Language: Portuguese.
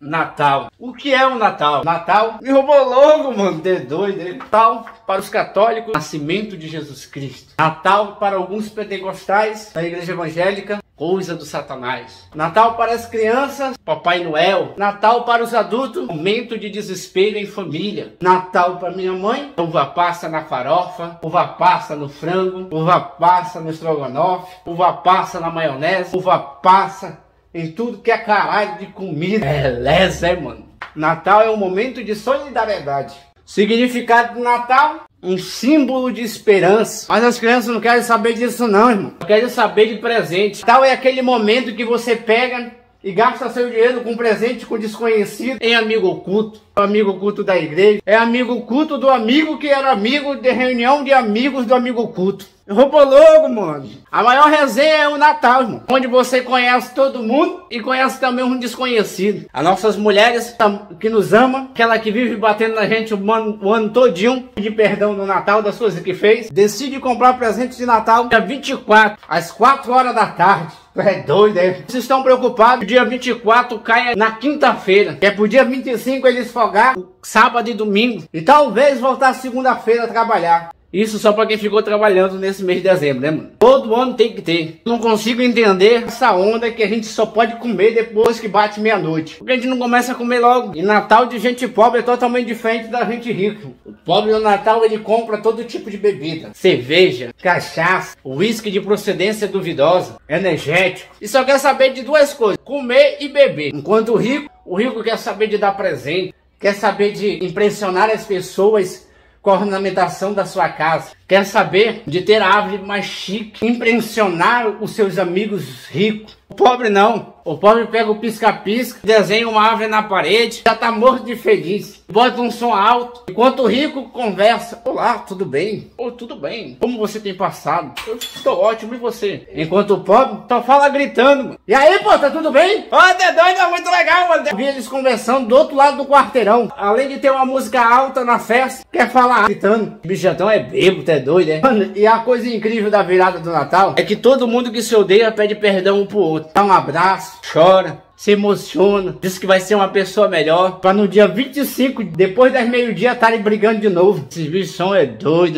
Natal. O que é o Natal? Natal me roubou logo, mano. De doido, hein? Natal para os católicos, nascimento de Jesus Cristo. Natal para alguns pentecostais da igreja evangélica, coisa do Satanás. Natal para as crianças, Papai Noel. Natal para os adultos, momento de desespero em família. Natal para minha mãe, uva passa na farofa, uva passa no frango, uva passa no estrogonofe, uva passa na maionese, uva passa em tudo que é caralho de comida. Beleza, é, mano. Natal é um momento de solidariedade. Significado do Natal? Um símbolo de esperança. Mas as crianças não querem saber disso não, irmão. Querem saber de presente. Natal é aquele momento que você pega e gasta seu dinheiro com presente com desconhecido em amigo oculto. Amigo oculto da igreja. É amigo oculto do amigo que era amigo de reunião de amigos do amigo oculto. Roubou logo, mano. A maior resenha é o Natal, irmão. Onde você conhece todo mundo e conhece também um desconhecido. As nossas mulheres que nos amam, aquela que vive batendo na gente o ano, o ano todinho, de perdão no Natal das coisas que fez, decide comprar presente de Natal dia 24, às 4 horas da tarde. É doido, é? Vocês estão preocupados? O dia 24 cai na quinta-feira. Que é pro dia 25 eles folgar sábado e domingo. E talvez voltar segunda-feira a trabalhar. Isso só para quem ficou trabalhando nesse mês de dezembro, né, mano? Todo ano tem que ter. Não consigo entender essa onda que a gente só pode comer depois que bate meia-noite. Porque a gente não começa a comer logo. E Natal de gente pobre é totalmente diferente da gente rica. Pobre no Natal ele compra todo tipo de bebida: cerveja, cachaça, uísque de procedência duvidosa, energético. E só quer saber de duas coisas: comer e beber. Enquanto o rico, o rico quer saber de dar presente, quer saber de impressionar as pessoas com a ornamentação da sua casa. Quer saber de ter a árvore mais chique, impressionar os seus amigos ricos. O pobre não. O pobre pega o pisca-pisca, desenha uma árvore na parede, já tá morto de feliz. Bota um som alto, enquanto o rico conversa. Olá, tudo bem? Ou oh, tudo bem. Como você tem passado? Eu estou ótimo, e você? Enquanto o pobre só fala gritando. Mano. E aí, pô, tá tudo bem? Ó, oh, é doido, é muito legal, mano. Eu vi eles conversando do outro lado do quarteirão. Além de ter uma música alta na festa, quer falar gritando. O bichatão é bêbado, é doido, é? Mano, e a coisa incrível da virada do Natal é que todo mundo que se odeia pede perdão um pro outro. Dá um abraço, chora, se emociona, diz que vai ser uma pessoa melhor, para no dia 25, depois das meio-dia, estarem brigando de novo. Esses bichos são é doido.